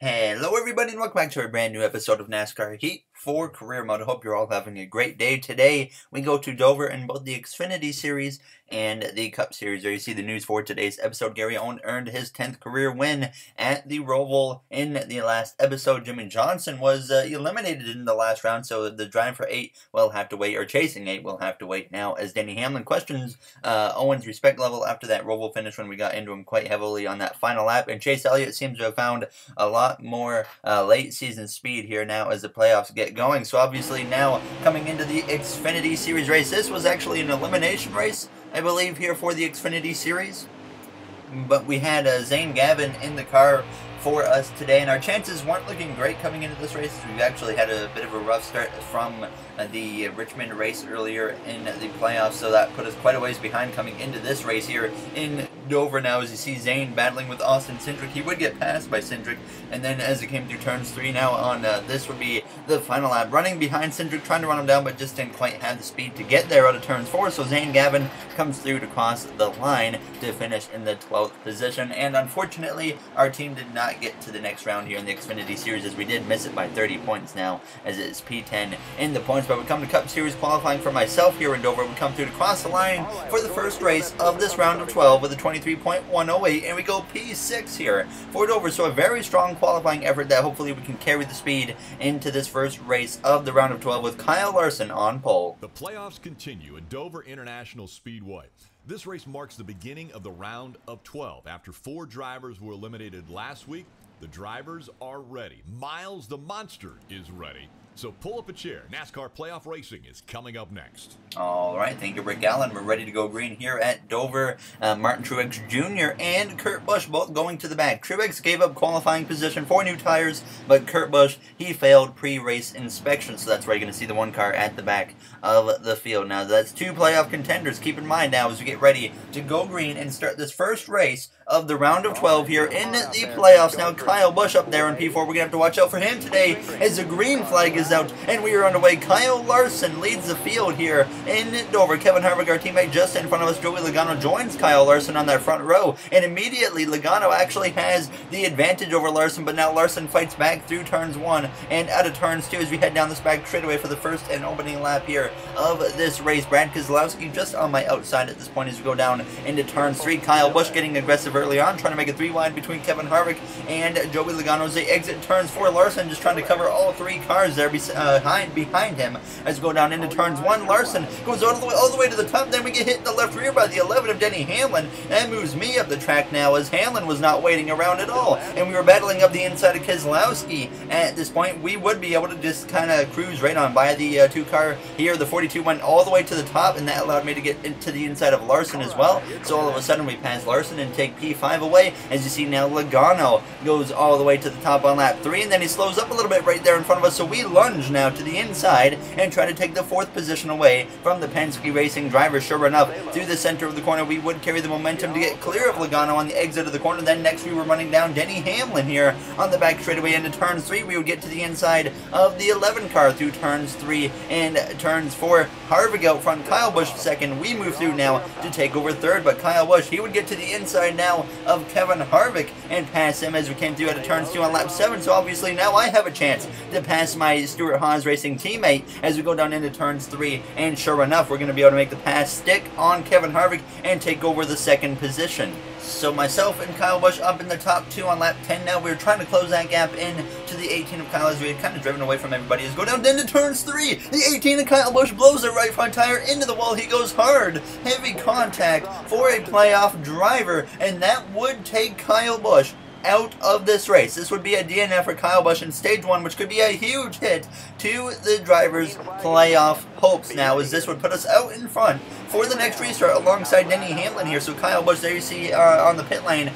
Hello everybody and welcome back to a brand new episode of NASCAR Heat 4 Career Mode. Hope you're all having a great day. Today we go to Dover in both the Xfinity Series and the Cup Series. There you see the news for today's episode. Gary Owen earned his 10th career win at the Roval in the last episode. Jimmie Johnson was uh, eliminated in the last round, so the drive for 8 will have to wait, or chasing 8 will have to wait now as Denny Hamlin questions uh, Owen's respect level after that Roval finish when we got into him quite heavily on that final lap. And Chase Elliott seems to have found a lot more uh, late season speed here now as the playoffs get going. So obviously now coming into the Xfinity Series race, this was actually an elimination race. I believe, here for the Xfinity Series. But we had uh, Zane Gavin in the car for us today, and our chances weren't looking great coming into this race. We've actually had a bit of a rough start from uh, the Richmond race earlier in the playoffs, so that put us quite a ways behind coming into this race here in Dover now. As you see Zane battling with Austin Cindric, he would get passed by Cindric, and then as it came through turns three now on uh, this would be the final lap, running behind Cindric, trying to run him down, but just didn't quite have the speed to get there out of turns four. So Zane Gavin comes through to cross the line to finish in the 12th position, and unfortunately, our team did not get to the next round here in the Xfinity Series as we did miss it by 30 points now as it's P10 in the points. But we come to Cup Series qualifying for myself here in Dover. We come through to cross the line for the first race of this round of 12 with a 23.108 and we go P6 here for Dover. So a very strong qualifying effort that hopefully we can carry the speed into this first race of the round of 12 with Kyle Larson on pole. The playoffs continue at Dover International Speedway. This race marks the beginning of the round of 12. After four drivers were eliminated last week, the drivers are ready. Miles the Monster is ready. So pull up a chair. NASCAR Playoff Racing is coming up next. All right, thank you, Rick Allen. We're ready to go green here at Dover. Uh, Martin Truex Jr. and Kurt Busch both going to the back. Truex gave up qualifying position for new tires, but Kurt Busch, he failed pre-race inspection, so that's why you're going to see the one car at the back of the field. Now, that's two playoff contenders. Keep in mind now as we get ready to go green and start this first race of the round of 12 here in the playoffs. Now, Kyle Busch up there in P4. We're going to have to watch out for him today as the green flag is out and we are underway. Kyle Larson leads the field here in Dover. Kevin Harvick, our teammate, just in front of us. Joey Logano joins Kyle Larson on that front row, and immediately Logano actually has the advantage over Larson, but now Larson fights back through turns one and out of turns two as we head down this back straightaway for the first and opening lap here of this race. Brad Keselowski just on my outside at this point as we go down into turns three. Kyle Busch getting aggressive early on, trying to make a three wide between Kevin Harvick and Joey Logano as they exit turns four. Larson just trying to cover all three cars there behind behind him as we go down into turns one. Larson goes all the way all the way to the top. Then we get hit in the left rear by the 11 of Denny Hamlin. That moves me up the track now as Hamlin was not waiting around at all, and we were battling up the inside of Keselowski. At this point, we would be able to just kind of cruise right on by the uh, two car here. The 42 went all the way to the top, and that allowed me to get into the inside of Larson as well. So all of a sudden, we pass Larson and take P5 away. As you see now, Logano goes all the way to the top on lap three, and then he slows up a little bit right there in front of us. So we lunge now to the inside and try to take the fourth position away from the Penske Racing driver. Sure enough, through the center of the corner, we would carry the momentum to get clear of Logano on the exit of the corner. Then next, we were running down Denny Hamlin here on the back straightaway into turn three. We would get to the inside of the 11 car through turns three and turns four. Harvick out front, Kyle Busch second. We move through now to take over third, but Kyle Busch, he would get to the inside now of Kevin Harvick and pass him as we came through out of turns two on lap seven. So obviously now I have a chance to pass my Stewart-Haas Racing teammate as we go down into turns three. And sure enough, we're going to be able to make the pass stick on Kevin Harvick and take over the second position. So myself and Kyle Busch up in the top two on lap 10 now. We are trying to close that gap in to the 18 of Kyle as we had kind of driven away from everybody. As go down into turns three. The 18 of Kyle Busch blows the right front tire into the wall. He goes hard. Heavy contact for a playoff driver. And that would take Kyle Busch out of this race. This would be a DNF for Kyle Busch in stage one, which could be a huge hit to the driver's playoff hopes now, as this would put us out in front for the next restart alongside Denny Hamlin here. So Kyle Busch, there you see uh, on the pit lane,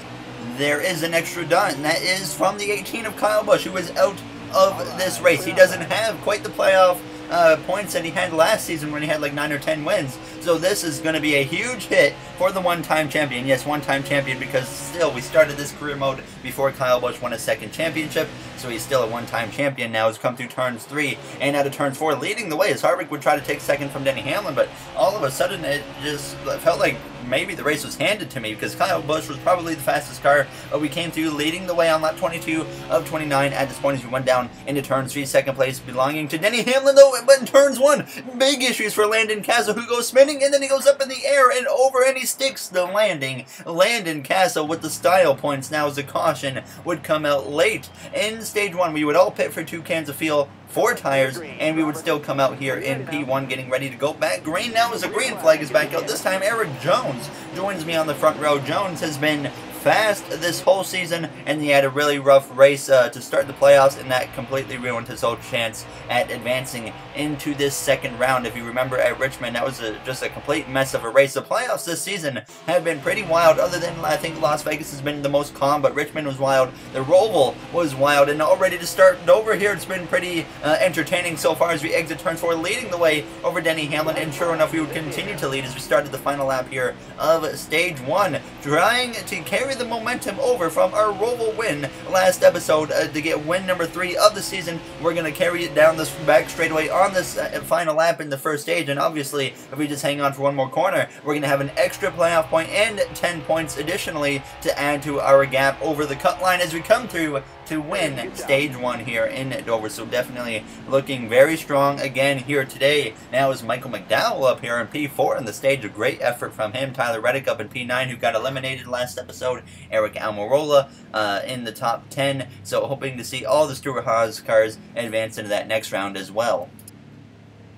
there is an extra done. That is from the 18 of Kyle Busch, who is out of this race. He doesn't have quite the playoff uh, points that he had last season when he had like 9 or 10 wins. So this is going to be a huge hit for the one-time champion. Yes, one-time champion because still we started this career mode before Kyle Busch won a second championship. So he's still a one-time champion now. Has come through turns three and out of turns four, leading the way as Harvick would try to take second from Denny Hamlin. But all of a sudden, it just felt like maybe the race was handed to me because Kyle Busch was probably the fastest car, but we came through leading the way on lap 22 of 29 at this point as we went down into turn 3, second place belonging to Denny Hamlin though, but in turns 1, big issues for Landon Cassill who goes spinning and then he goes up in the air and over and he sticks the landing. Landon Cassill with the style points now as a caution would come out late. In stage 1, we would all pit for two cans of fuel four tires, and we would still come out here in P1 getting ready to go back. Green now as a green flag is back out. This time Erik Jones joins me on the front row. Jones has been fast this whole season, and he had a really rough race uh, to start the playoffs, and that completely ruined his whole chance at advancing into this second round. If you remember at Richmond, that was a, just a complete mess of a race. The playoffs this season have been pretty wild, other than I think Las Vegas has been the most calm, but Richmond was wild. The Roval was wild, and already to start over here, it's been pretty uh, entertaining so far as we exit turn four, leading the way over Denny Hamlin, and sure enough, we would continue to lead as we started the final lap here of stage one, trying to carry carry the momentum over from our Roval win last episode uh, to get win number three of the season. We're going to carry it down this back straightaway on this uh, final lap in the first stage. And obviously, if we just hang on for one more corner, we're going to have an extra playoff point and 10 points additionally to add to our gap over the cut line as we come through to win stage one here in Dover. So definitely looking very strong again here today. Now is Michael McDowell up here in P4 in the stage. A great effort from him. Tyler Reddick up in P9 who got eliminated last episode. Aric Almirola uh, in the top 10. So hoping to see all the Stewart-Haas cars advance into that next round as well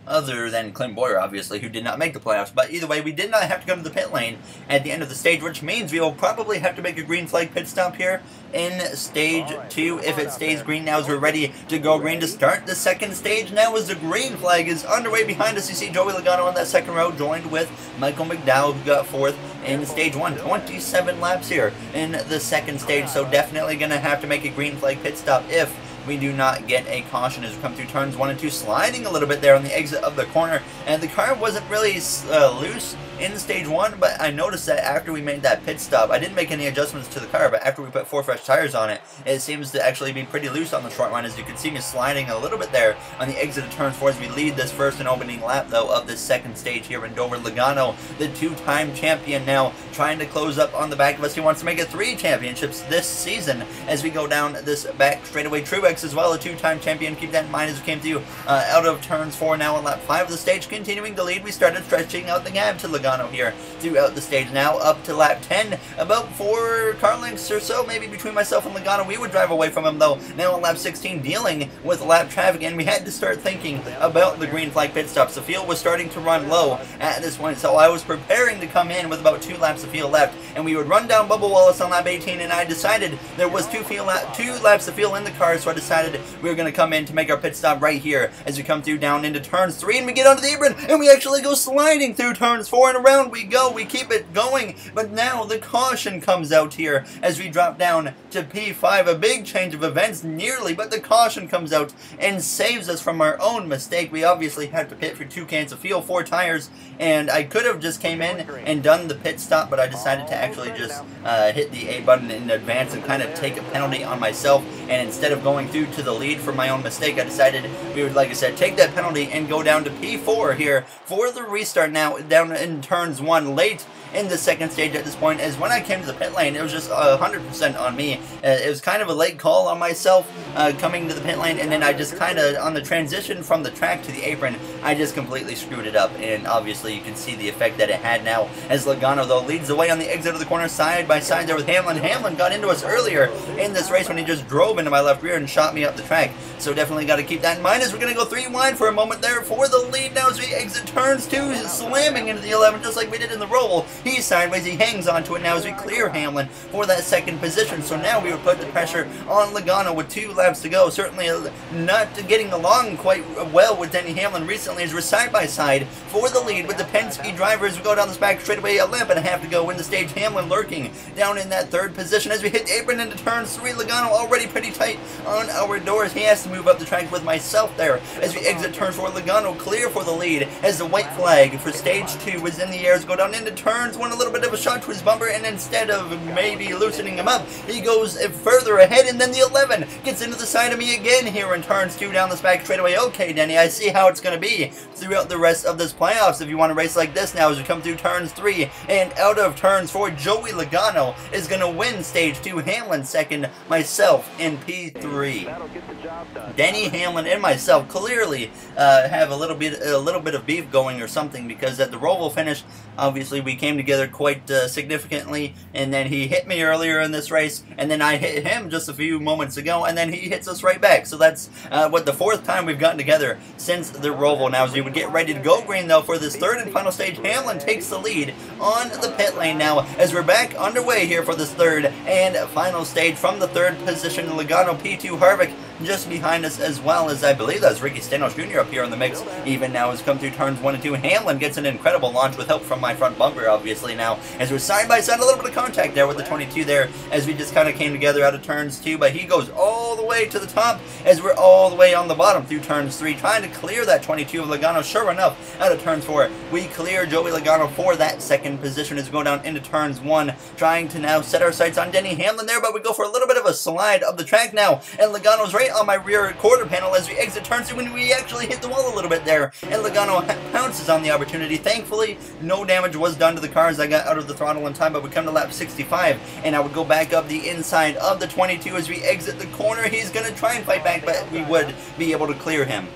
other than Clint Bowyer, obviously, who did not make the playoffs. But either way, we did not have to come to the pit lane at the end of the stage, which means we will probably have to make a green flag pit stop here in stage two if it stays green now as we're ready to go green to start the second stage now as the green flag is underway behind us. You see Joey Logano on that second row joined with Michael McDowell who got fourth in stage one. 27 laps here in the second stage, so definitely going to have to make a green flag pit stop if we do not get a caution as we come through turns one and two, sliding a little bit there on the exit of the corner. And the car wasn't really uh, loose in stage one, but I noticed that after we made that pit stop, I didn't make any adjustments to the car, but after we put four fresh tires on it, it seems to actually be pretty loose on the short line, as you can see me sliding a little bit there on the exit of turn four as we lead this first and opening lap, though, of this second stage here in Dover. Logano, the two-time champion now, trying to close up on the back of us. He wants to make it three championships this season as we go down this back straightaway. Truex as well, a two-time champion. Keep that in mind as we came through uh, out of turns four now on lap five of the stage. Continuing to lead, we started stretching out the gap to Logano Logano here throughout the stage now, up to lap 10. About four car lengths or so, maybe between myself and Logano. We would drive away from him, though. Now on lap 16, dealing with lap traffic, and we had to start thinking about the green flag pit stops. The field was starting to run low at this point, so I was preparing to come in with about two laps of field left, and we would run down Bubble Wallace on lap 18, and I decided there was two, field two laps of fuel in the car, so I decided we were going to come in to make our pit stop right here as we come through down into turns 3, and we get onto the apron, and we actually go sliding through turns 4 around we go. We keep it going. But now the caution comes out here as we drop down to P5. A big change of events nearly, but the caution comes out and saves us from our own mistake. We obviously had to pit for two cans of fuel, four tires, and I could have just came in and done the pit stop, but I decided to actually just uh, hit the A button in advance and kind of take a penalty on myself. And instead of going through to the lead for my own mistake, I decided we would, like I said, take that penalty and go down to P4 here for the restart now down in turns one late in the second stage at this point is when I came to the pit lane, it was just 100% on me. Uh, it was kind of a late call on myself uh, coming to the pit lane, and then I just kind of, on the transition from the track to the apron, I just completely screwed it up, and obviously you can see the effect that it had now as Logano, though, leads the way on the exit of the corner side by side there with Hamlin. Hamlin got into us earlier in this race when he just drove into my left rear and shot me up the track, so definitely got to keep that in mind as we're going to go three wide for a moment there for the lead now as we exit turns two, slamming into the 11 just like we did in the Roval. He's sideways. He hangs onto it now as we clear Hamlin for that second position. So now we would put the pressure on Logano with two laps to go. Certainly uh, not getting along quite well with Denny Hamlin recently as we're side by side for the lead with the Penske drivers. We go down this back straightaway, a lap and a half to go in the stage. Hamlin lurking down in that third position as we hit apron into turn three. Logano already pretty tight on our doors. He has to move up the track with myself there as we exit turn four. Logano clear for the lead as the white flag for stage two was in the air as go down into turn one, a little bit of a shot to his bumper, and instead of maybe loosening him up, he goes further ahead, and then the 11 gets into the side of me again here in turns two down this back straightaway. Okay, Denny, I see how it's going to be throughout the rest of this playoffs if you want to race like this now as we come through turns three and out of turns four. Joey Logano is going to win stage two. Hamlin second, myself in P3. Denny Hamlin and myself clearly uh, have a little bit a little bit of beef going or something because at the Roval finish, obviously we came together quite uh, significantly, and then he hit me earlier in this race, and then I hit him just a few moments ago, and then he hits us right back. So that's uh, what the fourth time we've gotten together since the Roval. Now, as we would get ready to go green though for this third and final stage, Hamlin takes the lead on the pit lane now as we're back underway here for this third and final stage from the third position. Logano P2 Harvick just behind us as well as I believe that's Ricky Stenhouse Jr. up here in the mix. Even now as come through turns one and two. Hamlin gets an incredible launch with help from my front bumper, obviously now. As we're side by side, a little bit of contact there with the 22 there as we just kind of came together out of turns two. But he goes all the way to the top as we're all the way on the bottom through turns three, trying to clear that 22 of Logano. Sure enough, out of turns four, we clear Joey Logano for that second position as we go down into turns one, trying to now set our sights on Denny Hamlin there, but we go for a little bit of a slide of the track now, and Logano's right on my rear quarter panel as we exit turn two when we actually hit the wall a little bit there. And Logano pounces on the opportunity. Thankfully, no damage was done to the cars. I got out of the throttle in time, but we come to lap 65, and I would go back up the inside of the 22 as we exit the corner. He's going to try and fight back, but we would be able to clear him.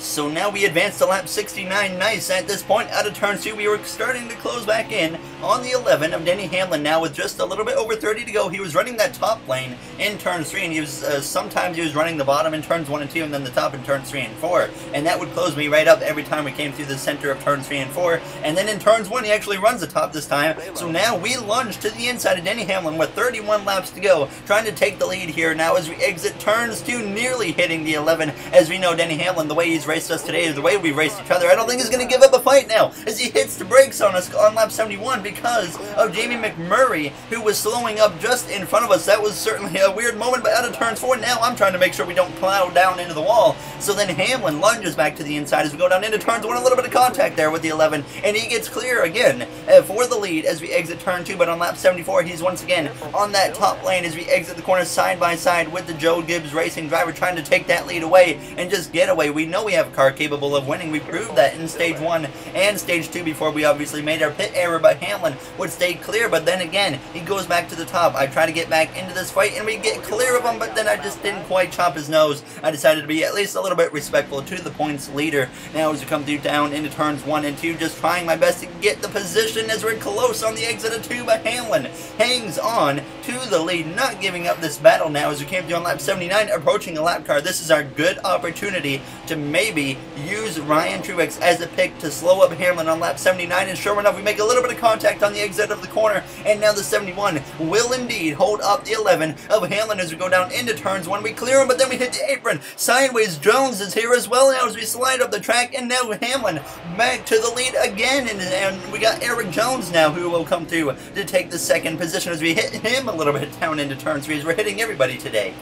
So now we advance to lap 69. Nice. At this point, out of turn 2, we were starting to close back in on the 11 of Denny Hamlin. Now with just a little bit over 30 to go, he was running that top lane in turn 3, and he was uh, sometimes he was running the bottom in turns 1 and 2, and then the top in turns 3 and 4. And that would close me right up every time we came through the center of turns 3 and 4. And then in turns 1, he actually runs the top this time. So now we lunge to the inside of Denny Hamlin with 31 laps to go, trying to take the lead here. Now as we exit turns 2, nearly hitting the 11. As we know, Denny Hamlin, the way he's raced us today, the way we raced each other, I don't think he's going to give up a fight now as he hits the brakes on us on lap 71 because of Jamie McMurray, who was slowing up just in front of us. That was certainly a weird moment, but out of turns four, now I'm trying to make sure we don't plow down into the wall. So then Hamlin lunges back to the inside as we go down into turns one, a little bit of contact there with the 11, and he gets clear again uh, for the lead as we exit turn two, but on lap 74, he's once again on that top lane as we exit the corner side by side with the Joe Gibbs Racing driver trying to take that lead away and just get away. We know we have a car capable of winning. We proved that in stage one and stage two before we obviously made our pit error, but Hamlin would stay clear, but then again, he goes back to the top. I try to get back into this fight, and we get clear of him, but then I just didn't quite chop his nose. I decided to be at least a little bit respectful to the points leader. Now as we come through down into turns one and two, just trying my best to get the position as we're close on the exit of two, but Hamlin hangs on to the lead, not giving up this battle now as we came through on lap 79, approaching a lap car. This is our good opportunity to maybe use Ryan Truex as a pick to slow up Hamlin on lap 79, and sure enough, we make a little bit of contact on the exit of the corner, and now the 71 will indeed hold up the 11 of Hamlin as we go down into turns one. We clear him, but then we hit the apron. Sideways Jones is here as well now as we slide up the track, and now Hamlin back to the lead again, and, and we got Erik Jones now who will come through to take the second position as we hit him a little bit down into turn three as we're hitting everybody today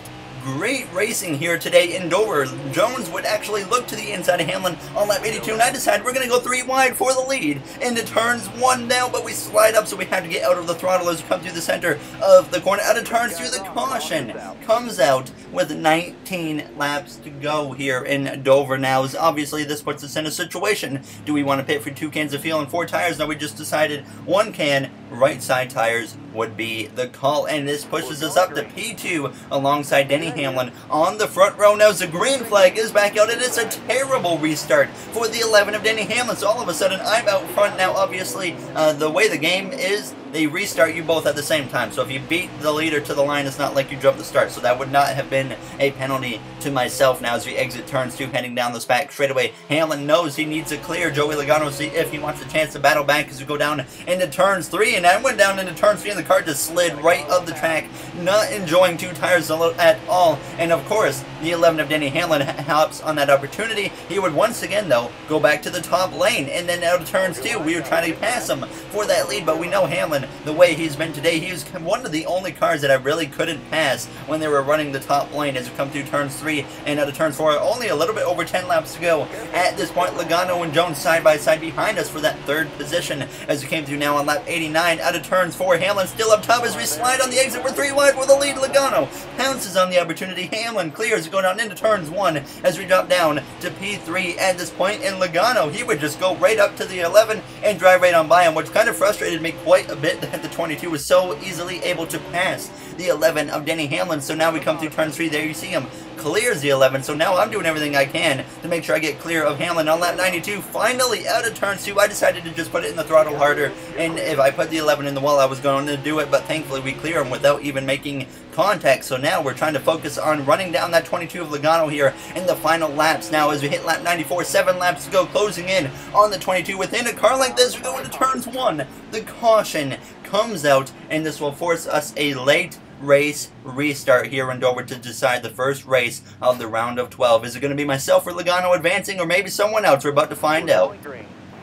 great racing here today in Dover. Jones would actually look to the inside of Hamlin on lap 82, and I decided we're going to go three wide for the lead into turns one now, but we slide up, so we had to get out of the throttle as we come through the center of the corner. Out of turns through the caution comes out with 19 laps to go here in Dover now. As obviously, this puts us in a situation. Do we want to pit for two cans of fuel and four tires? No, we just decided one can, right side tires would be the call, and this pushes us up to P2 alongside Denny Hamlin on the front row. Now, the green flag is back out, and it's a terrible restart for the 11 of Denny Hamlin. So all of a sudden, I'm out front now. Obviously, uh, the way the game is, they restart you both at the same time. So if you beat the leader to the line, it's not like you jumped the start. So that would not have been a penalty to myself now as we exit turns two, heading down this back straightaway. Hamlin knows he needs to clear Joey Logano see if he wants a chance to battle back as we go down into turns three. And I went down into turns three, and the car just slid right up the track, not enjoying two tires at all. And of course, the 11 of Denny Hamlin hops on that opportunity. He would once again, though, go back to the top lane. And then out of turns two, we were trying to pass him for that lead, but we know Hamlin the way he's been today. He was one of the only cars that I really couldn't pass when they were running the top lane as we come through turns three three and out of turns four. Only a little bit over 10 laps to go. At this point, Logano and Jones side by side behind us for that third position as we came through now on lap 89 out of turns four. Hamlin still up top as we slide on the exit. We're three wide with a lead. Logano pounces on the opportunity. Hamlin clears going down into turns one as we drop down to P3 at this point. And Logano, he would just go right up to the 11 and drive right on by him, which kind of frustrated me quite a bit that the 22 was so easily able to pass the 11 of Denny Hamlin. So now we come through turn three. There you see him clears the 11. So now I'm doing everything I can to make sure I get clear of Hamlin on lap 92. Finally out of turn two, I decided to just put it in the throttle harder. And if I put the 11 in the wall, I was going to do it. But thankfully we clear him without even making contact. So now we're trying to focus on running down that 22 of Logano here in the final laps. Now as we hit lap 94, seven laps to go, closing in on the 22 within a car like this. We go into turns one. The caution comes out, and this will force us a late race restart here in Dover to decide the first race of the round of 12. Is it going to be myself or Logano advancing or maybe someone else? We're about to find out.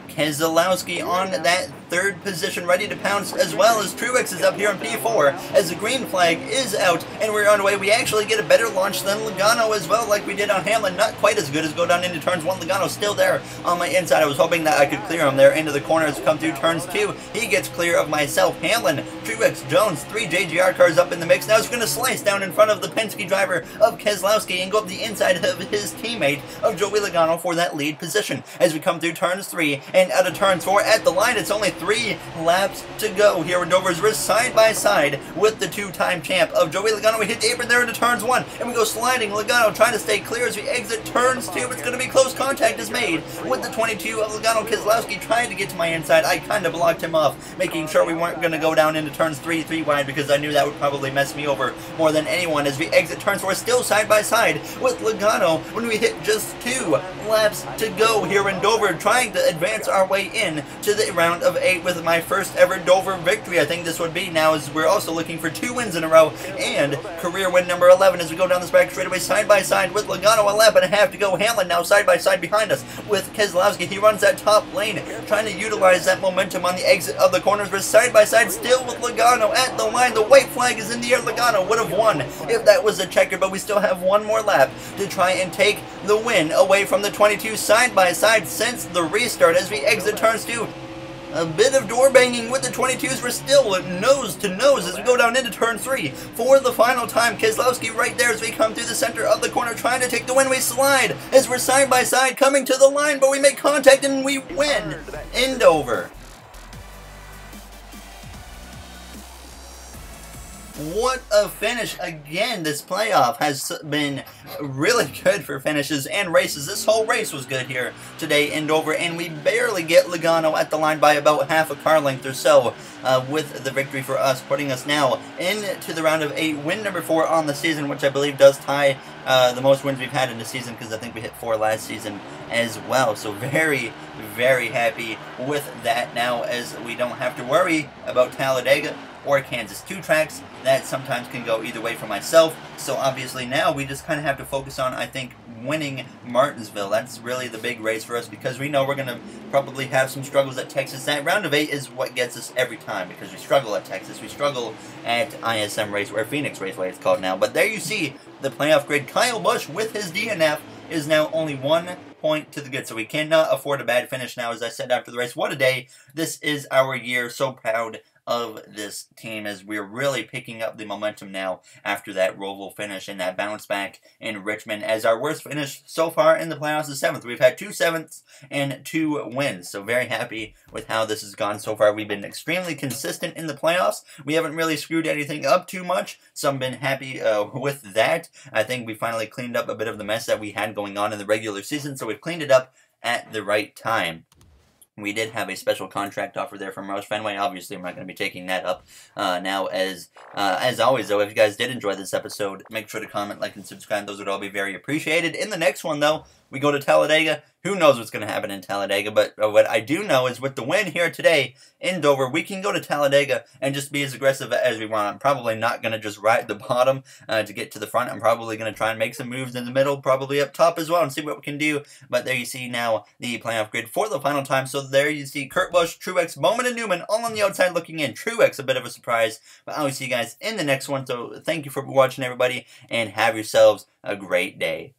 Keselowski on that third position, ready to pounce, as well as Truex is up here in P4, as the green flag is out, and we're on our way. We actually get a better launch than Logano as well, like we did on Hamlin. Not quite as good as go down into turns one. Logano still there on my inside. I was hoping that I could clear him there into the corners, come through turns two. He gets clear of myself. Hamlin, Truex, Jones, three JGR cars up in the mix. Now he's going to slice down in front of the Penske driver of Keselowski and go up the inside of his teammate of Joey Logano for that lead position. As we come through turns three and out of turns four at the line, it's only three laps to go here in Dover's We're side by side with the two-time champ of Joey Logano. We hit the apron there into turns one, and we go sliding. Logano trying to stay clear as we exit turns two. It's going to be close contact is made with the 22 of Logano. Keselowski trying to get to my inside. I kind of blocked him off, making sure we weren't going to go down into turns three, three wide, because I knew that would probably mess me over more than anyone as we exit turns four, still side by side with Logano when we hit just two laps to go here in Dover, trying to advance our way in to the round of eight with my first ever Dover victory. I think this would be now as we're also looking for two wins in a row and career win number 11 as we go down this back straightaway side by side with Logano. 11 and a half to go. Hamlin now side by side behind us with Keselowski. He runs that top lane, trying to utilize that momentum on the exit of the corners. We're side by side still with Logano at the line. The white flag is in the air. Logano would have won if that was a checker, but we still have one more lap to try and take the win away from the 22 side by side since the restart as we exit turns two. A bit of door banging with the 22s. We're still nose to nose as we go down into turn three. For the final time, Keselowski right there as we come through the center of the corner trying to take the win. We slide as we're side by side coming to the line, but we make contact and we win. In Dover. What a finish. Again, this playoff has been really good for finishes and races. This whole race was good here today in Dover, and we barely get Logano at the line by about half a car length or so uh, with the victory for us, putting us now into the round of eight, win number four on the season, which I believe does tie uh, the most wins we've had in the season because I think we hit four last season as well. So very, very happy with that now as we don't have to worry about Talladega or Kansas. Two tracks that sometimes can go either way for myself. So obviously now we just kind of have to focus on, I think, winning Martinsville. That's really the big race for us because we know we're going to probably have some struggles at Texas. That round of eight is what gets us every time because we struggle at Texas. We struggle at ISM Race, or Phoenix Raceway it's called now. But there you see the playoff grid. Kyle Busch with his DNF is now only one point to the good. So we cannot afford a bad finish now, as I said after the race. What a day. This is our year. So proud of this team as we're really picking up the momentum now after that Roval finish and that bounce back in Richmond as our worst finish so far in the playoffs is seventh. We've had two sevenths and two wins, so very happy with how this has gone so far. We've been extremely consistent in the playoffs. We haven't really screwed anything up too much, so I've been happy uh, with that. I think we finally cleaned up a bit of the mess that we had going on in the regular season, so we've cleaned it up at the right time. We did have a special contract offer there from Roush Fenway. Obviously, I'm not going to be taking that up uh, now. As uh, as always, though, if you guys did enjoy this episode, make sure to comment, like, and subscribe. Those would all be very appreciated. In the next one, though, we go to Talladega who knows what's going to happen in Talladega. But uh, what I do know is with the win here today in Dover, we can go to Talladega and just be as aggressive as we want. I'm probably not going to just ride the bottom uh, to get to the front. I'm probably going to try and make some moves in the middle, probably up top as well, and see what we can do. But there you see now the playoff grid for the final time. So there you see Kurt Busch, Truex, Bowman, and Newman all on the outside looking in. Truex, a bit of a surprise. But I'll see you guys in the next one. So thank you for watching, everybody, and have yourselves a great day.